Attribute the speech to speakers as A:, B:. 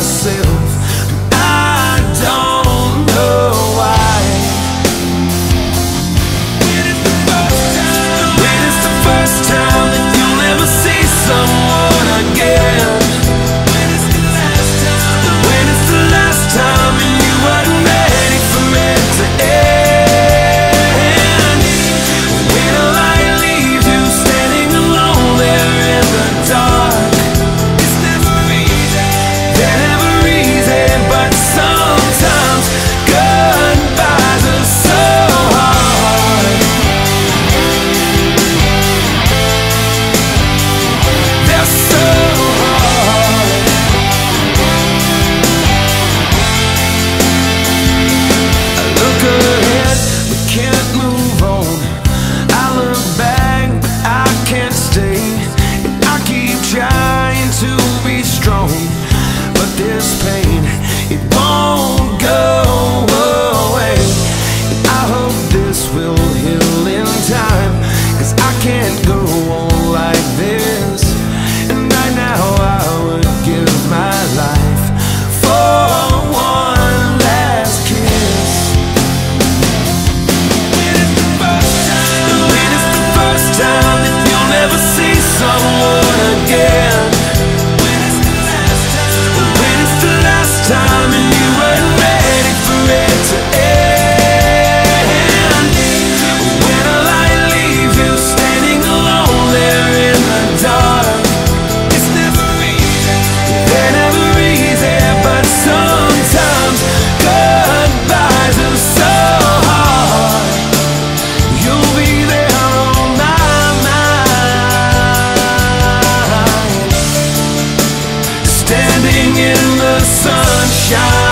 A: nasceu. the sunshine.